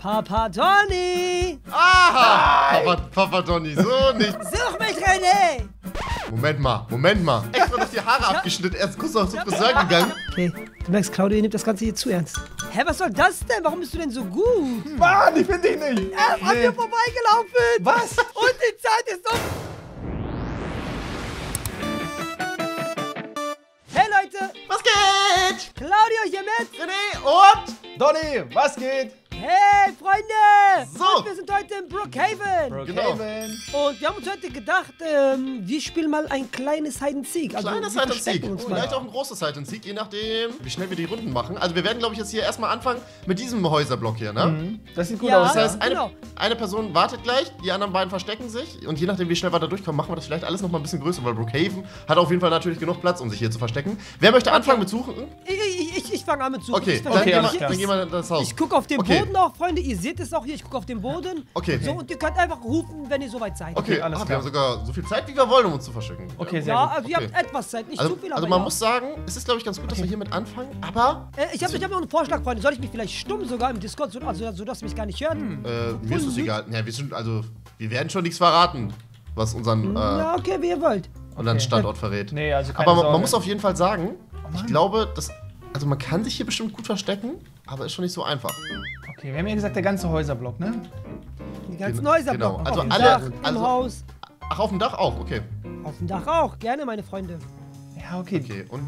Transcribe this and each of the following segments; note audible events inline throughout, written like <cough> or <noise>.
Papa Donny! Aha! Papa, Papa Donny, so nicht. Such mich, René! Moment mal, Moment mal. Extra noch die Haare abgeschnitten, erst kurz noch zum Friseur gegangen. Okay, du merkst, Claudia nimmt das Ganze hier zu ernst. Hä, was soll das denn? Warum bist du denn so gut? Mann, ich bin dich nicht. Er ist an mir vorbeigelaufen! Was? Und die Zeit ist um! Hey Leute, Was geht? Claudio hier mit! René und... Donny, was geht? Hey Freunde! So. Und wir sind heute in Brookhaven! Genau. Brookhaven. Und wir haben uns heute gedacht, ähm, wir spielen mal ein kleines Hide and Seek. Also Kleiner wir Side and Seek. Und mal. vielleicht auch ein großes Side and Seek, je nachdem, wie schnell wir die Runden machen. Also wir werden, glaube ich, jetzt hier erstmal anfangen mit diesem Häuserblock hier, ne? Mhm. Das sieht gut Ja. aus. Das heißt, eine, Genau. eine Person wartet gleich, die anderen beiden verstecken sich. Und je nachdem, wie schnell wir da durchkommen, machen wir das vielleicht alles noch mal ein bisschen größer, weil Brookhaven hat auf jeden Fall natürlich genug Platz, um sich hier zu verstecken. Wer möchte anfangen mit Suchen? Ich, ich, ich, ich fange an mit Suchen. Okay, ich dann, Okay, wir, klar. dann gehen wir in das Haus. Ich gucke auf den Okay. Boden auch, Freunde. Ihr seht es auch hier. Ich gucke auf den Boden. Okay. So, und ihr könnt einfach rufen, wenn ihr soweit seid. Okay, alles ah, wir klar. haben sogar so viel Zeit, wie wir wollen, um uns zu verstecken. Okay, sehr Ja, gut. also ihr Okay. habt etwas Zeit, nicht Also, zu viel, also man ja. muss sagen, es ist, glaube ich, ganz gut, dass wir hier mit anfangen, aber Äh, ich habe ich hab noch einen Vorschlag, Freunde. Soll ich mich vielleicht stumm sogar im Discord, so, also, so dass ihr mich gar nicht hört? äh, mir ist es egal. Ja, wir, sind, also, wir werden schon nichts verraten, was unseren, äh, Ja, okay, wie ihr wollt. unseren Okay. Standort verrät. Nee, also keine aber man, man muss auf jeden Fall sagen, ich Mann. glaube, dass, also man kann sich hier bestimmt gut verstecken, aber ist schon nicht so einfach. Okay, wir haben ja gesagt, der ganze Häuserblok, ne? Die ganzen Genau, Häuser genau. Also auf dem alle- Dach, im also- Haus, Ach, auf dem Dach auch, okay. auf dem Dach auch. Gerne, meine Freunde. Ja, okay. Okay, und,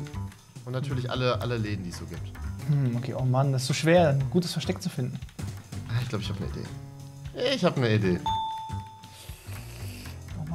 und natürlich alle, alle Läden, die es so gibt. Hm, okay, oh Mann, das ist so schwer, ein gutes Versteck zu finden. Ah, Ich glaube, ich habe eine Idee. Ich habe eine Idee.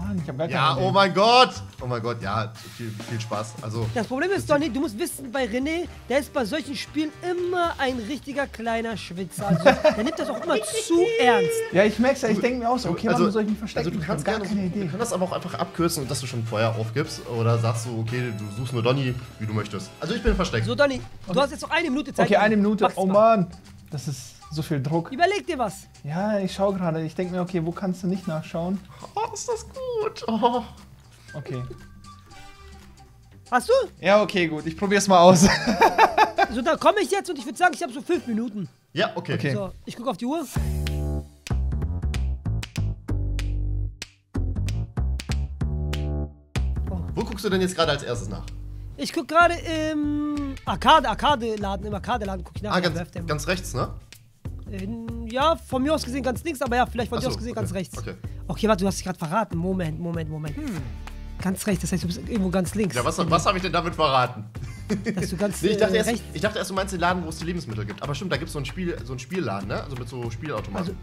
Mann, ich habe gar keine Ja, oh mein Gott! Oh mein Gott, ja, viel, viel Spaß. Also, Das Problem ist, Donny, du musst wissen, bei René, der ist bei solchen Spielen immer ein richtiger kleiner Schwitzer. Also, der nimmt das auch immer <laughs> zu ernst. Ja, ich merk's ja, ich denke mir auch so, okay, warum soll ich mich verstecken? Also du kannst hab gerne, gar keine du Idee. kannst das aber auch einfach abkürzen, dass du schon vorher aufgibst. Oder sagst du, okay, du suchst nur Donny, wie du möchtest. Also ich bin versteckt. So, Donny, du hast jetzt noch eine Minute Zeit. Okay, eine Minute. Mach's Oh mal. Mann, das ist so viel Druck. Überleg dir was. Ja, ich schaue gerade. Ich denke mir, okay, wo kannst du nicht nachschauen? Oh, ist das gut. Oh. Okay. Hast du? Ja, okay, gut. Ich probier's mal aus. <laughs> So, dann komme ich jetzt und ich würde sagen, ich habe so fünf Minuten. Ja, okay. Okay. So, ich gucke auf die Uhr. Wo guckst du denn jetzt gerade als erstes nach? Ich gucke gerade im Arcade, Arcade-Laden, im Arcade-Laden gucke ich nach. Ah, ganz, ganz rechts, ne? Äh, Ja, von mir aus gesehen ganz links, aber ja, vielleicht von Ach dir so, aus gesehen okay, ganz rechts. okay. Okay, warte, du hast dich gerade verraten. Moment, Moment, Moment. Ganz rechts, das heißt, du bist irgendwo ganz links. Ja, was, was habe ich denn damit verraten? Dass du ganz <laughs> Nee, ich, dachte äh, erst, rechts. ich dachte erst, du meinst den Laden, wo es die Lebensmittel gibt. Aber stimmt, da gibt es so, ein Spiel, so einen Spielladen, ne? Also mit so Spielautomaten. Also,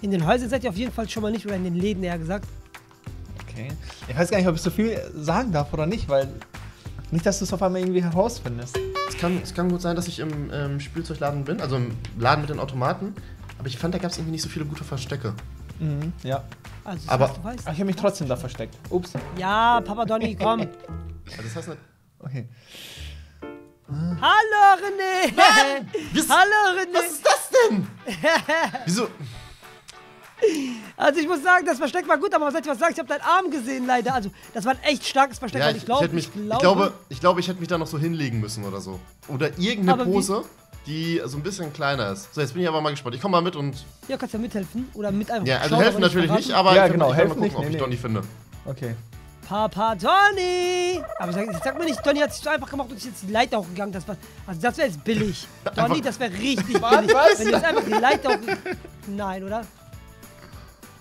in den Häusern seid ihr auf jeden Fall schon mal nicht, oder in den Läden eher gesagt. Okay. Ich weiß gar nicht, ob ich so viel sagen darf oder nicht, weil. Nicht, dass du es auf einmal irgendwie herausfindest. Es, kann, es kann gut sein, dass ich im ähm, Spielzeugladen bin, also im Laden mit den Automaten. Aber ich fand, da gab es irgendwie nicht so viele gute Verstecke. Mhm, ja. Also, das Aber- heißt, du weißt. Aber ich habe mich trotzdem da versteckt. Ups. Ja, Papa Donny, komm. <laughs> Also das heißt nicht. Okay. Hallo, René! Was, <laughs> Hallo, René! was ist das denn? <laughs> Wieso? Also, ich muss sagen, das Versteck war gut, aber was soll ich was sagen? Ich habe deinen Arm gesehen, leider. Also, das war ein echt starkes Versteck, Ja, weil ich, ich glaube, hätte mich, ich ich, glaube, glaube, ich glaube, ich hätte mich da noch so hinlegen müssen oder so. Oder irgendeine Aber wie- Pose, die so ein bisschen kleiner ist. So, jetzt bin ich aber mal gespannt. Ich komme mal mit und. Ja, kannst ja mithelfen. Oder mit einfach Ja, also schauen, helfen natürlich verraten. nicht, aber Ja, ich genau, ich mal nicht, gucken, ob nee, ich nee. Donny finde. Okay. Papa Donny! Aber sag, sag mir nicht, Donny hat sich so einfach gemacht und ist jetzt die Leiter hochgegangen. Das war, also das wäre jetzt billig. <laughs> Donny, das wäre richtig billig. Was? Wenn du jetzt einfach die Leiter hoch... Nein, oder?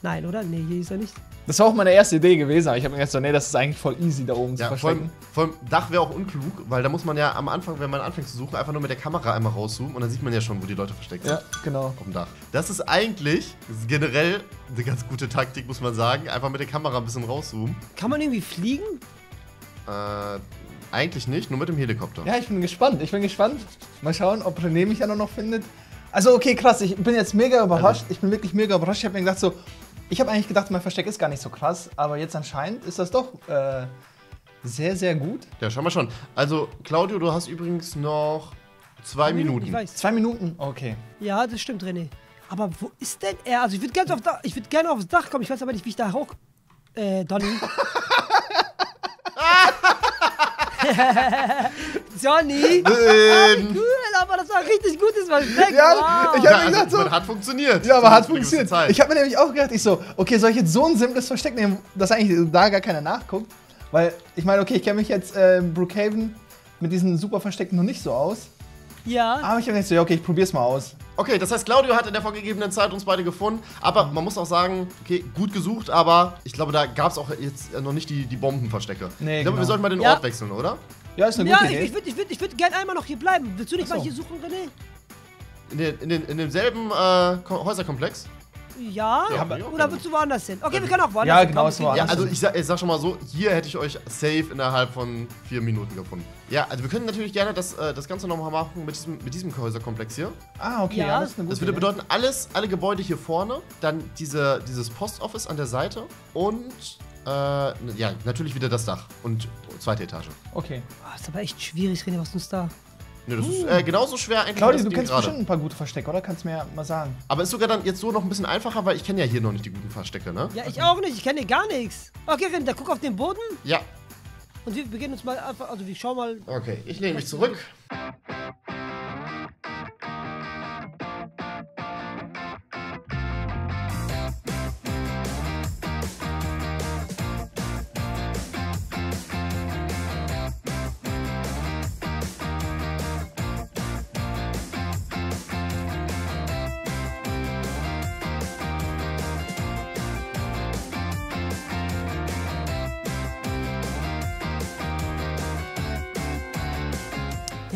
Nein, oder? Nee, hier ist er nicht. Das war auch meine erste Idee gewesen, aber ich habe mir gedacht, so, nee, das ist eigentlich voll easy da oben Ja, zu vor allem, verstecken. vor allem Dach wäre auch unklug, weil da muss man ja am Anfang, wenn man anfängt zu suchen, einfach nur mit der Kamera einmal rauszoomen und dann sieht man ja schon, wo die Leute versteckt sind. Ja, genau. Auf dem Dach. Das ist eigentlich das ist generell eine ganz gute Taktik, muss man sagen. Einfach mit der Kamera ein bisschen rauszoomen. Kann man irgendwie fliegen? Äh, eigentlich nicht, nur mit dem Helikopter. Ja, ich bin gespannt. Ich bin gespannt. Mal schauen, ob René mich ja noch findet. Also, okay, krass. Ich bin jetzt mega überrascht. Ich bin wirklich mega überrascht. Ich habe mir gedacht, so, ich habe eigentlich gedacht, mein Versteck ist gar nicht so krass. Aber jetzt anscheinend ist das doch äh, sehr, sehr gut. Ja, schau mal schon. Also, Claudio, du hast übrigens noch zwei Minuten. Ich weiß. Zwei Minuten? Okay. Ja, das stimmt, René. Aber wo ist denn er? Also ich würde gerne auf würde gerne aufs Dach kommen. Ich weiß aber nicht, wie ich da hoch. Äh, Donny. <laughs> <laughs> Johnny. Aber das war richtig gutes Versteck. Ja, wow. ich Ja, hab mir also, gedacht so. man hat funktioniert. Ja, aber hat funktioniert. Zeit. Ich habe mir nämlich auch gedacht, ich so, okay, soll ich jetzt so ein simples Versteck nehmen, dass eigentlich da gar keiner nachguckt? Weil, ich meine, okay, ich kenne mich jetzt äh, Brookhaven mit diesen super Verstecken noch nicht so aus. ja. Aber ich habe gedacht, so, ja, okay, ich probier's mal aus. Okay, das heißt, Claudio hat in der vorgegebenen Zeit uns beide gefunden. Aber man muss auch sagen, okay, gut gesucht, aber ich glaube, da gab es auch jetzt noch nicht die, die Bombenverstecke. Nee, ich glaube, genau. wir sollten mal den Ja. Ort wechseln, oder? Ja, ist eine Ja, gute ich, Idee. ich würde ich würd, ich würd gerne einmal noch hier bleiben. Willst du nicht so. mal hier suchen, René? In, den, in, den, in demselben äh, Ko- Häuserkomplex? Ja? Ja, Oder okay. willst du woanders hin? Okay, wir können auch woanders Ja, hin. genau, Komm, ist woanders. Ja, also ich sag, ich sag schon mal so, hier hätte ich euch safe innerhalb von vier Minuten gefunden. Ja, also wir können natürlich gerne das, äh, das Ganze nochmal machen mit diesem, mit diesem Häuserkomplex hier. Ah, okay, Ja, ja, das ist eine gute Das würde Idee. bedeuten, alles, alle Gebäude hier vorne, dann diese, dieses Postoffice an der Seite und äh, ja, natürlich wieder das Dach und zweite Etage. Okay. Ah, ist aber echt schwierig, René, was du uns da. Ne, das ist äh, genauso schwer eigentlich Claudia, du kennst Ding bestimmt ein paar gute Verstecke, oder? Kannst du mir ja mal sagen. Aber ist sogar dann jetzt so noch ein bisschen einfacher, weil ich kenne ja hier noch nicht die guten Verstecke, ne? Ja, ich auch nicht, ich kenne gar nichts. Okay, René, dann guck auf den Boden Ja. und wir beginnen uns mal einfach, also wir schauen mal. Okay, ich lehne mich zurück.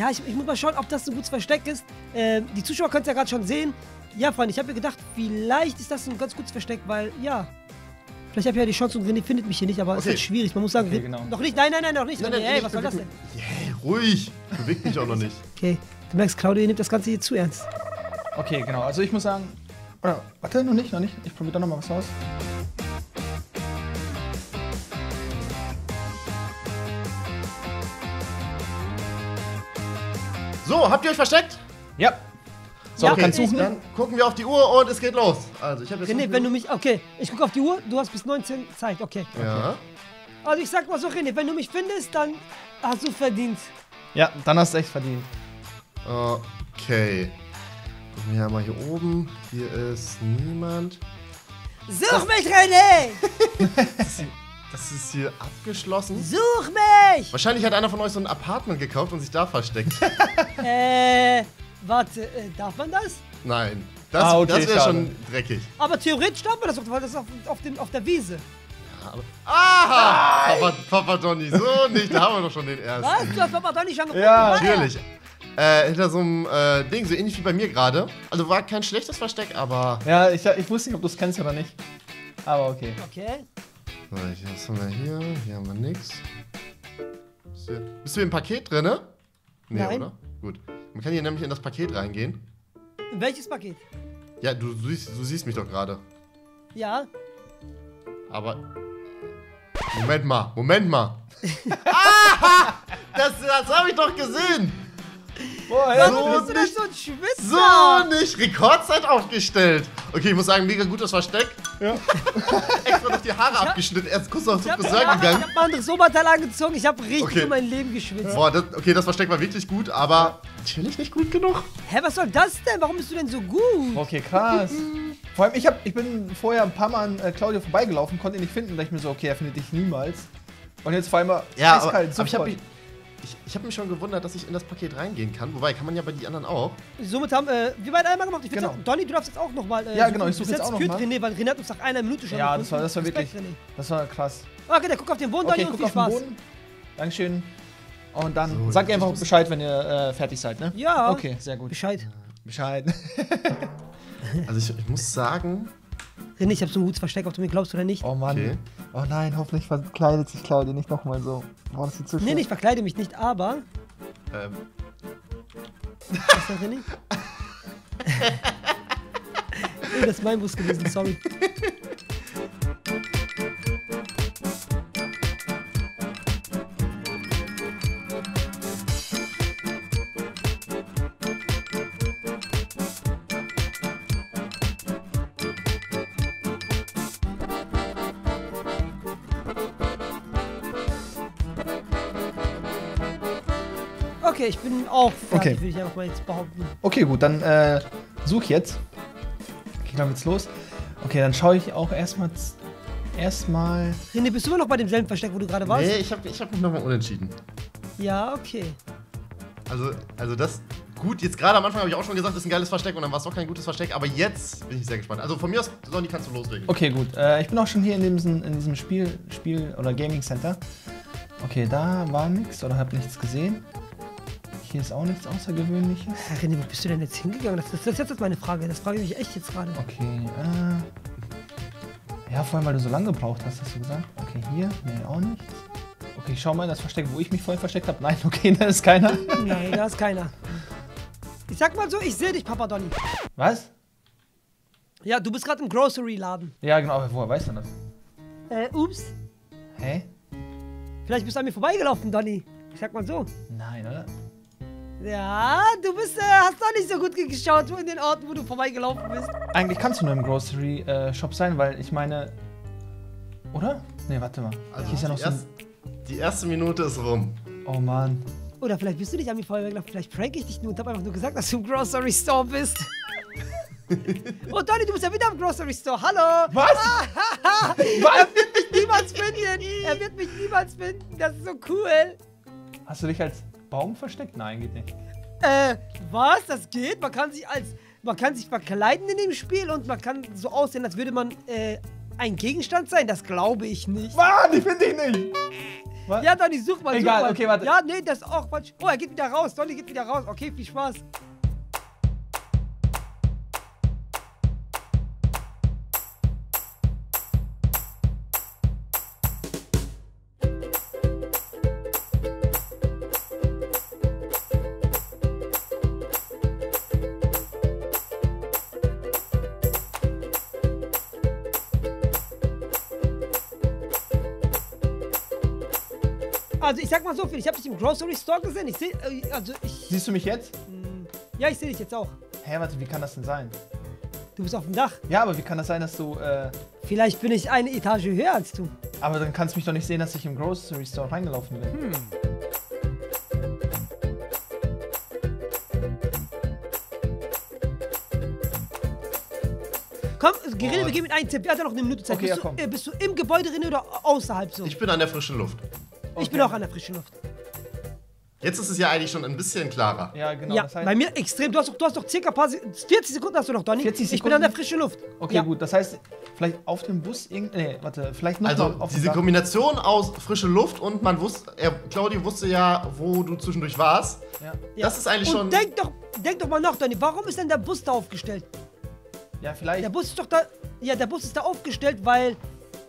Ja, ich, ich muss mal schauen, ob das ein gutes Versteck ist. Ähm, die Zuschauer können es ja gerade schon sehen. Ja, Freunde, ich habe mir gedacht, vielleicht ist das ein ganz gutes Versteck, weil, ja. Vielleicht habe ich ja die Chance und René findet mich hier nicht, aber es ist Okay. halt schwierig. Man muss sagen, Okay, genau. noch nicht, nein, nein, nein, noch nicht. Nein, nein, ey, ich was soll das denn? Yeah, ruhig. Bewegt mich auch noch nicht. Okay, du merkst, Claudia nimmt das Ganze hier zu ernst. Okay, genau. Also ich muss sagen. Oder, warte, noch nicht, noch nicht. Ich probiere doch noch mal was aus. So, habt ihr euch versteckt? Ja. So, Ja, kannst suchen. Dann gucken wir auf die Uhr und es geht los. Also, ich habe jetzt. René, wenn du mich, okay, ich gucke auf die Uhr, du hast bis 19 Zeit, okay. Ja. Also ich sag mal so, René, wenn du mich findest, dann hast du verdient. Ja, dann hast du echt verdient. Okay. Gucken wir mal hier oben. Hier ist niemand. Such mich, René! <laughs> <laughs> Das ist hier abgeschlossen. Such mich! Wahrscheinlich hat einer von euch so ein Apartment gekauft und sich da versteckt. <laughs> <laughs> Äh, warte, äh, darf man das? Nein. Das, Ah, okay, das wäre schon dreckig. Aber theoretisch darf man das doch, weil das ist auf, auf, dem, auf der Wiese. Aber, aha! Papa, Papa Johnny, so nicht. Da haben wir doch schon den ersten. Was? Du hast Papa nicht schon gefunden? Ja? Natürlich. Äh, hinter so einem äh, Ding, so ähnlich wie bei mir gerade. Also war kein schlechtes Versteck, aber. Ja, ich, ich wusste nicht, ob du es kennst oder nicht. Aber okay. Okay. Was haben wir hier? Hier haben wir nix. Bist du, bist du im Paket drin? Ne? Nee, Nein. oder? Gut. Man kann hier nämlich in das Paket reingehen. In welches Paket? Ja, du, du, siehst, du siehst mich doch gerade. Ja. Aber. Moment mal, Moment mal. <laughs> ah! Das, das habe ich doch gesehen! Boah, Warum so bist du denn nicht- so ein Schwitzer? So nicht! Rekordzeit aufgestellt! Okay, ich muss sagen, mega gutes Versteck. Ja. <laughs> Extra noch die Haare abgeschnitten, erst kurz noch Ich zum hab, Friseur ich gegangen. hab mal anderes Oberteil angezogen, ich habe richtig Okay. für mein Leben geschwitzt. Boah, das, okay, das Versteck war wirklich gut, aber natürlich nicht gut genug. Hä, was soll das denn? Warum bist du denn so gut? Okay, krass. Vor allem, ich, hab, ich bin vorher ein paar Mal an äh, Claudio vorbeigelaufen, konnte ihn nicht finden. Da dachte ich mir so, okay, er findet dich niemals. Und jetzt vor allem Ja, aber, eiskalt, aber ich habe ich, ich hab mich schon gewundert, dass ich in das Paket reingehen kann. Wobei, kann man ja bei die anderen auch. Somit haben äh, wir beide einmal gemacht. Ich Genau. genau. Donny, du darfst jetzt auch nochmal. Äh, Ja, genau, ich suche jetzt auch noch führt mal. René, weil René hat uns nach einer Minute schon Ja, das war, das war wirklich. René. Das war krass. Okay, dann guck auf den Boden, Okay, Donny, und guck viel auf den Spaß. Boden. Dankeschön. Und dann So, sagt ihr jetzt einfach Bescheid, wenn ihr äh, fertig seid, ne? Ja. Okay, sehr gut. Bescheid. Bescheid. <laughs> <laughs> Also ich, ich muss sagen, René, ich hab so ein gutes Versteck, ob du mir glaubst oder nicht. Oh Mann. Okay. Oh nein, hoffentlich verkleidet sich Claudia nicht nochmal so. Boah, das sieht so Nee, ich verkleide mich nicht, aber. ähm, Was denn, René? nee, das ist mein Bus gewesen, sorry. Okay, ich bin auch fertig, Okay. würde ich einfach mal jetzt behaupten. Okay, gut, dann äh, such jetzt. Okay, dann geht's los. Okay, dann schaue ich auch erstmal. Erstmal. René, bist du immer noch bei demselben Versteck, wo du gerade warst? Nee, ich habe ich hab mich nochmal unentschieden. Ja, okay. Also, also das. Gut, jetzt gerade am Anfang habe ich auch schon gesagt, das ist ein geiles Versteck und dann war es doch kein gutes Versteck, aber jetzt bin ich sehr gespannt. Also von mir aus, Sonny, kannst du loslegen. Okay, gut. Äh, ich bin auch schon hier in diesem, in diesem Spiel, Spiel oder Gaming Center. Okay, da war nichts oder hab nichts gesehen. Hier ist auch nichts Außergewöhnliches. Ja, René, wo bist du denn jetzt hingegangen? Das, das, das ist jetzt meine Frage. Das frage ich mich echt jetzt gerade. Okay, äh. Ja, vor allem, weil du so lange gebraucht hast, hast du gesagt. Okay, hier. Nee, auch nichts. Okay, schau mal, das Versteck, wo ich mich vorhin versteckt habe. Nein, <laughs> okay, da ist keiner. Nein, da ist keiner. Ich sag mal so, ich sehe dich, Papa Donny. Was? Ja, du bist gerade im Grocery-Laden. Ja, genau, aber woher weißt du das? Äh, ups. Hä? Vielleicht bist du an mir vorbeigelaufen, Donny. Ich sag mal so. Nein, oder? Ja, du bist, äh, hast doch nicht so gut geschaut in den Orten, wo du vorbeigelaufen bist. Eigentlich kannst du nur im Grocery äh, Shop sein, weil ich meine. Oder? Nee, warte mal. Also Hier ist ja noch die, so ein. erst, die erste Minute ist rum. Oh Mann. Oder vielleicht bist du nicht an mir vorbeigelaufen. Vielleicht prank ich dich nur und hab einfach nur gesagt, dass du im Grocery Store bist. <laughs> oh, Donny, du bist ja wieder im Grocery Store. Hallo. Was? Er wird mich niemals finden. Er wird mich niemals finden. Das ist so cool. Hast du dich als Baum versteckt? Nein, geht nicht. Äh, was? Das geht? Man kann sich als. Man kann sich verkleiden in dem Spiel und man kann so aussehen, als würde man äh, ein Gegenstand sein. Das glaube ich nicht. Mann, ich finde dich nicht! Was? Ja, Donny, such mal. Egal, such mal. okay, warte. Ja, nee, das ist auch Quatsch. Oh, er geht wieder raus. Donny geht wieder raus. Okay, viel Spaß. Also, ich sag mal so viel. Ich habe dich im Grocery Store gesehen. Ich sehe. Äh, also, ich. Siehst du mich jetzt? Ja, ich sehe dich jetzt auch. Hä, warte, wie kann das denn sein? Du bist auf dem Dach. Ja, aber wie kann das sein, dass du. Äh, Vielleicht bin ich eine Etage höher als du. aber dann kannst du mich doch nicht sehen, dass ich im Grocery Store reingelaufen bin. Komm, Gerede, wir gehen mit einem Tipp. Er hat ja noch eine Minute Zeit. Okay, bist, ja, komm. du, äh, bist du im Gebäude drin oder außerhalb so? Ich bin an der frischen Luft. Ich bin Okay. auch an der frischen Luft. Jetzt ist es ja eigentlich schon ein bisschen klarer. Ja, genau. ja, das heißt, bei mir extrem. Du hast doch, du hast doch circa ein paar Se 40 Sekunden hast du noch, Donny. 40 Ich bin an der Sekunden? frischen Luft. okay, ja. gut. Das heißt, vielleicht auf dem Bus irgend. Nee, warte, vielleicht noch Also auf diese. Kombination aus frische Luft und man wusste, er, Claudio wusste ja, wo du zwischendurch warst. Ja. Ja. Das ist eigentlich Und schon. denk doch, denk doch mal nach, Donny. Warum ist denn der Bus da aufgestellt? ja, vielleicht. Der Bus ist doch da. Ja, der Bus ist da aufgestellt, weil.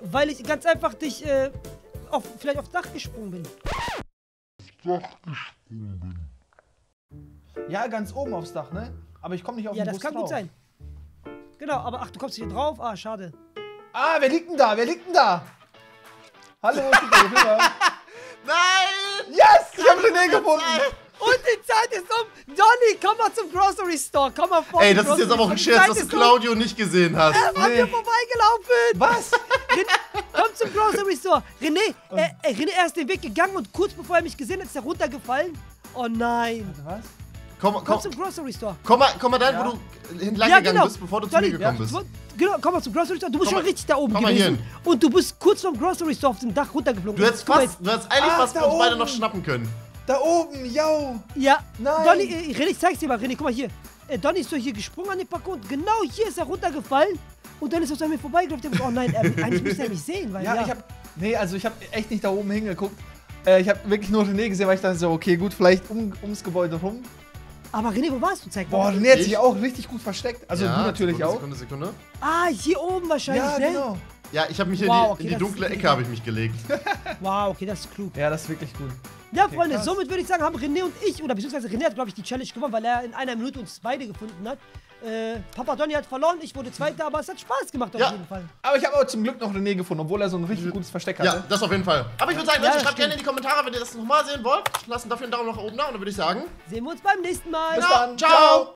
Weil ich ganz einfach dich. Äh, auf, vielleicht aufs Dach gesprungen bin. Ja, ganz oben aufs Dach, ne? Aber ich komme nicht auf Ja, den das Bus kann drauf. gut sein. Genau, aber ach, du kommst hier drauf. Ah, schade. Ah, wer liegt denn da? Wer liegt denn da? Hallo. <laughs> Nein! Yes! Ich habe René gefunden! Und die Zeit ist um. Donny, komm mal zum Grocery Store. Komm mal vor. Ey, das ist jetzt aber auch ein. Scherz, dass du ist um. Claudio nicht gesehen hast. Er war Nee. mir vorbeigelaufen. Was? <laughs> Komm zum Grocery Store. René, äh, äh, René, er ist den Weg gegangen und kurz bevor er mich gesehen hat, ist er runtergefallen. Oh nein. Was? Komm, Komm komm, zum Grocery Store. komm, mal, komm mal dahin, Ja. wo du entlang gegangen bist, bevor du zu Donny, mir gekommen ja, bist. Genau, komm mal zum Grocery Store. Du bist Komm schon mal- richtig da oben komm mal hier gewesen. Und du bist kurz vom Grocery Store auf dem Dach runtergeflogen. Du hättest fast, du hättest eigentlich Ah, fast uns beide noch schnappen können. Da oben, yo! Ja, Nein. Donny, äh, René, ich zeig's dir mal. René, guck mal hier. Äh, Donny ist so hier gesprungen an den und genau hier ist er runtergefallen. Und dann ist er so an mir vorbeigelaufen. Ich gesagt, Oh nein, er, eigentlich müsste er mich sehen. Weil, Ja, ja, ich hab. Nee, also ich hab echt nicht da oben hingeguckt. Äh, ich hab wirklich nur René gesehen, weil ich dachte so, okay, gut, vielleicht um, ums Gebäude rum. Aber René, wo warst du? Zeig Boah, mal. René hat Ich? sich auch richtig gut versteckt. Also Ja, du natürlich Sekunde, auch. Sekunde, Sekunde. Ah, hier oben wahrscheinlich, Ja, ne? genau. Ja, ich habe mich Wow, in die, okay, in die dunkle Ecke habe ich mich gelegt. Wow, okay, das ist klug. Ja, das ist wirklich gut. Ja, Okay, Freunde, krass. somit würde ich sagen, haben René und ich, oder beziehungsweise René hat, glaube ich, die Challenge gewonnen, weil er in einer Minute uns beide gefunden hat. Äh, Papa Donny hat verloren, ich wurde Zweiter, aber es hat Spaß gemacht auf Ja. jeden Fall. Aber ich habe auch zum Glück noch René gefunden, obwohl er so ein richtig gutes Versteck hatte. Ja, das auf jeden Fall. Aber ich würde sagen, Ja, schreibt gerne in die Kommentare, wenn ihr das nochmal sehen wollt. Lasst dafür einen Daumen nach oben da und dann würde ich sagen, Sehen wir uns beim nächsten Mal. Bis ja, dann. ciao.